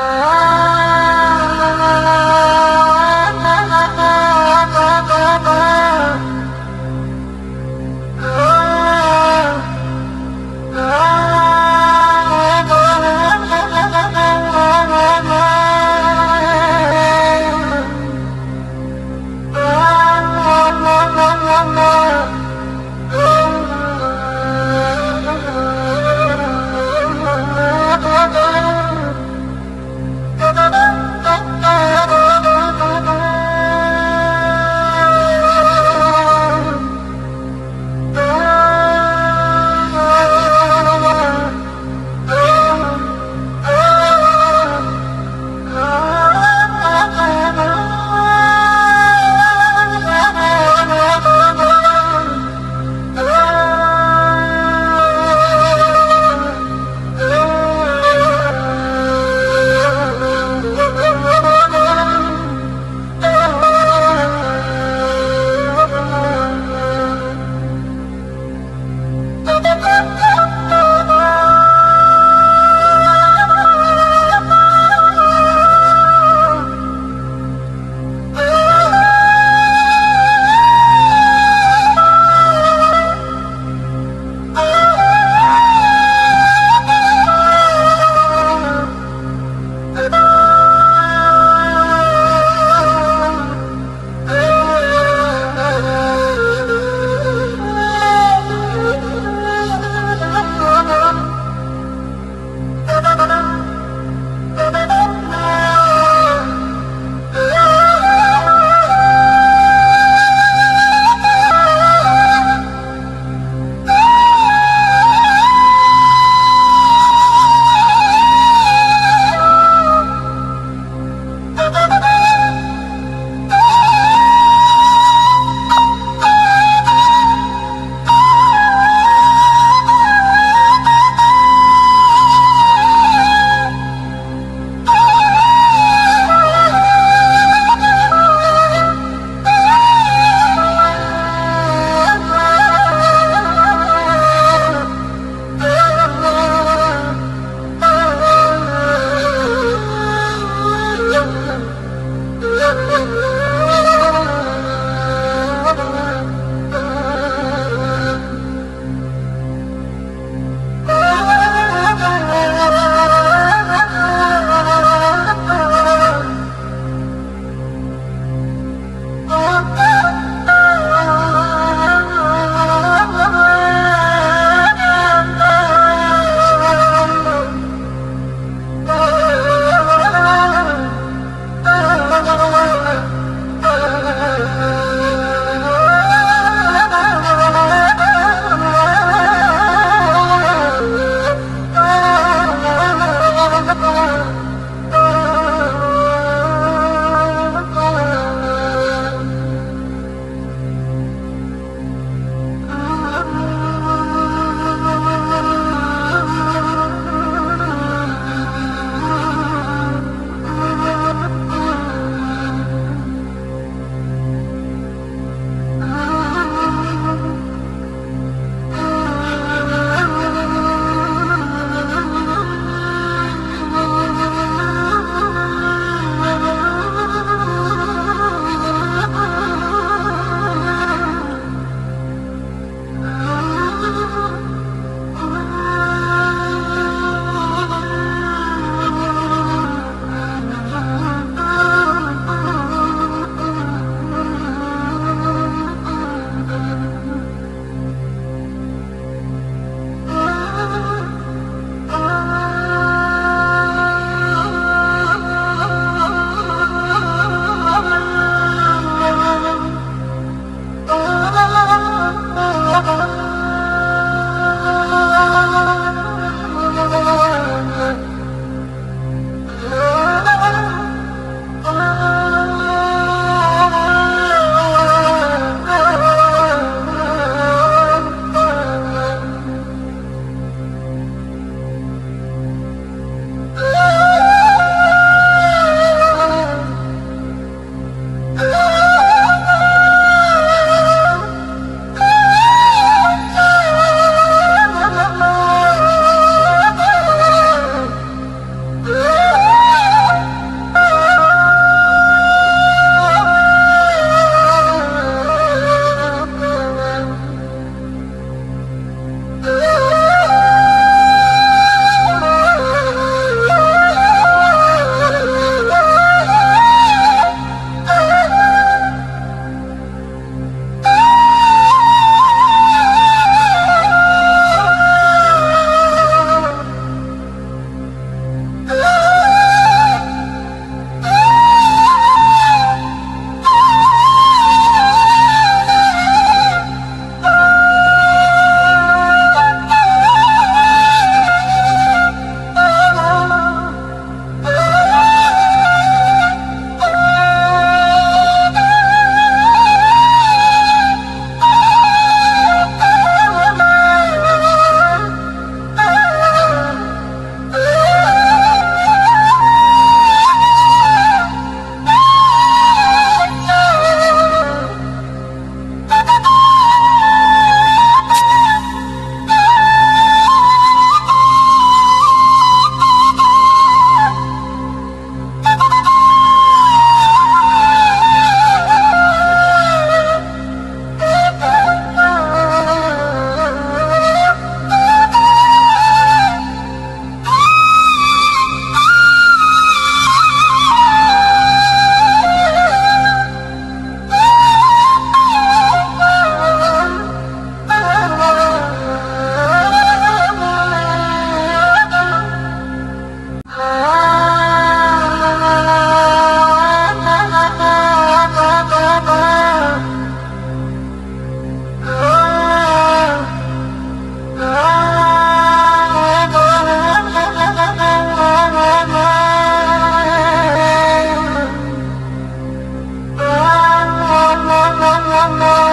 啊。Mama.